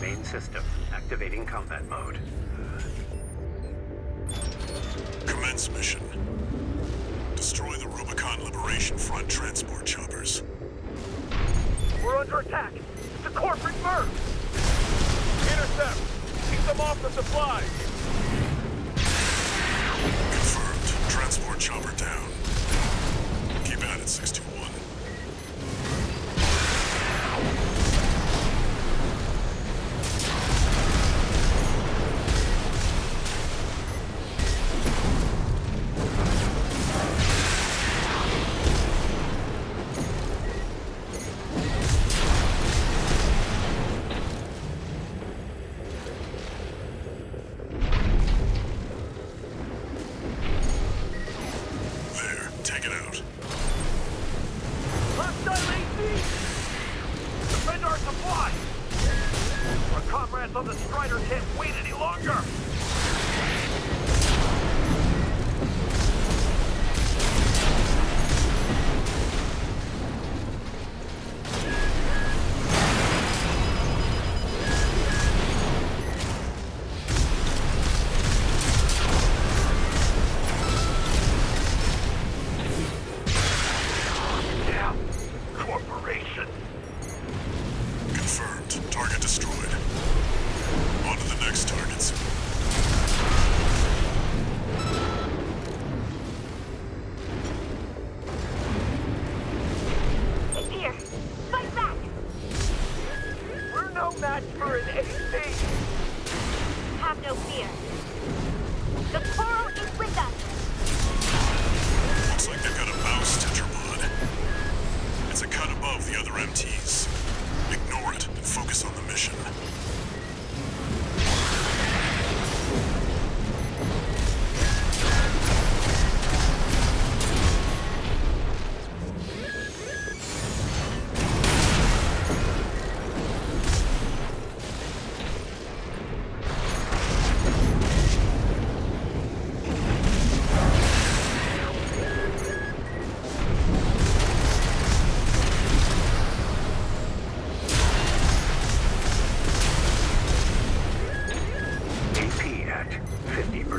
Main system, activating combat mode. Commence mission. Destroy the Rubicon Liberation Front transport choppers. We're under attack. It's a corporate merc. Intercept. Keep them off the supplies. Confirmed. Take it out. Hostile AC! Defend our supply! Our comrades on the Strider can't wait any longer! We're match for an AC! Have no fear. The coral is with us. Looks like they've got a BAWS tetrapod. It's a cut above the other MTs. Ignore it and focus on the mission.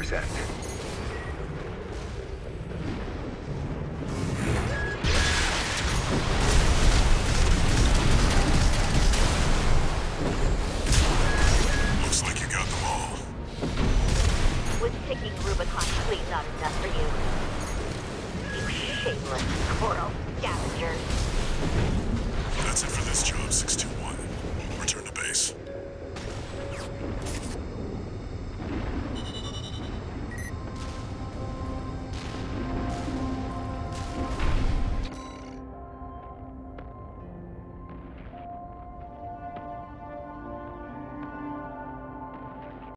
50%. Looks like you got them all. Was taking Rubicon fleet not enough for you? You shameless coral scavengers. That's it for this job, 621.